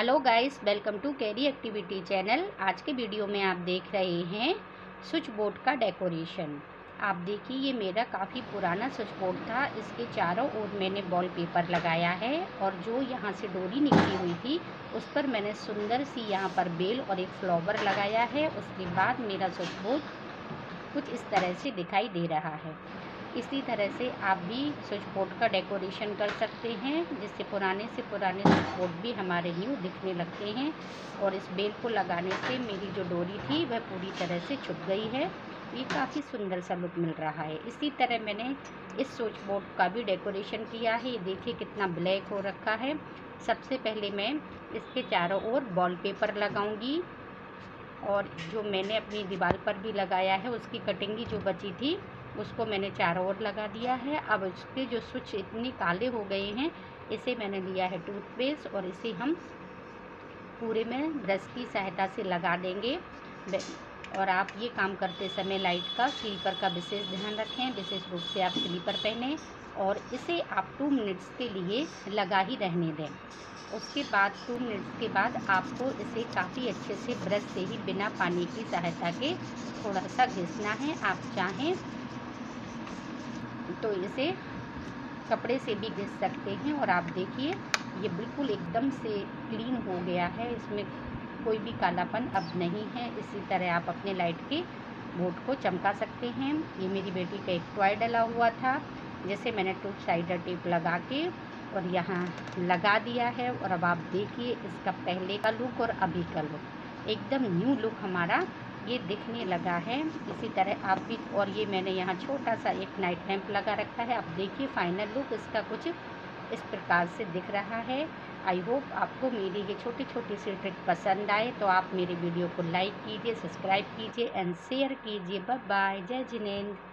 Hello guys, welcome to carry activity channel. आज के video में आप देख रहे हैं स्विच बोर्ड का डेकोरेशन। आप देखिए, ये मेरा काफ़ी पुराना स्विच बोर्ड था। इसके चारों ओर मैंने बॉल पेपर लगाया है और जो यहाँ से डोरी निकली हुई थी, उस पर मैंने सुंदर सी यहाँ पर बेल और एक फ्लावर लगाया है। उसके बाद मेरा स्विच बोर्ड कुछ इस तरह से दिखाई दे रहा है। इसी तरह से आप भी स्विच बोर्ड का डेकोरेशन कर सकते हैं, जिससे पुराने से पुराने स्विच बोर्ड भी हमारे न्यू दिखने लगते हैं। और इस बेल को लगाने से मेरी जो डोरी थी, वह पूरी तरह से छुप गई है। ये काफ़ी सुंदर सा लुक मिल रहा है। इसी तरह मैंने इस स्विच बोर्ड का भी डेकोरेशन किया है। ये देखिए कितना ब्लैक हो रखा है। सबसे पहले मैं इसके चारों ओर वॉल पेपर लगाऊँगी। और जो मैंने अपनी दीवार पर भी लगाया है, उसकी कटिंग जो बची थी, उसको मैंने चारों ओर लगा दिया है। अब उसके जो स्विच इतने काले हो गए हैं, इसे मैंने लिया है टूथपेस्ट और इसे हम पूरे में ब्रश की सहायता से लगा देंगे। और आप ये काम करते समय लाइट का स्लीपर का विशेष ध्यान रखें, विशेष रूप से आप स्लीपर पहने और इसे आप टू मिनट्स के लिए लगा ही रहने दें। उसके बाद टू मिनट्स के बाद आपको इसे काफ़ी अच्छे से ब्रश से ही बिना पानी की सहायता के थोड़ा सा घिसना है, आप चाहें तो इसे कपड़े से भी घिस सकते हैं और आप देखिए, ये बिल्कुल एकदम से क्लीन हो गया है, इसमें कोई भी कालापन अब नहीं है। इसी तरह आप अपने लाइट के बोर्ड को चमका सकते हैं। ये मेरी बेटी का एक टॉय डला हुआ था, जैसे मैंने टू साइडर टेप लगा के और यहाँ लगा दिया है और अब आप देखिए इसका पहले का लुक और अभी का लुक एकदम न्यू लुक हमारा ये दिखने लगा है। इसी तरह आप भी, और ये मैंने यहाँ छोटा सा एक नाइट लैम्प लगा रखा है। आप देखिए फाइनल लुक इसका कुछ इस प्रकार से दिख रहा है। आई होप आपको मेरी ये छोटी छोटी सी ट्रिक पसंद आए तो आप मेरे वीडियो को लाइक कीजिए सब्सक्राइब कीजिए एंड शेयर कीजिए। बाय जय जिनेंद्र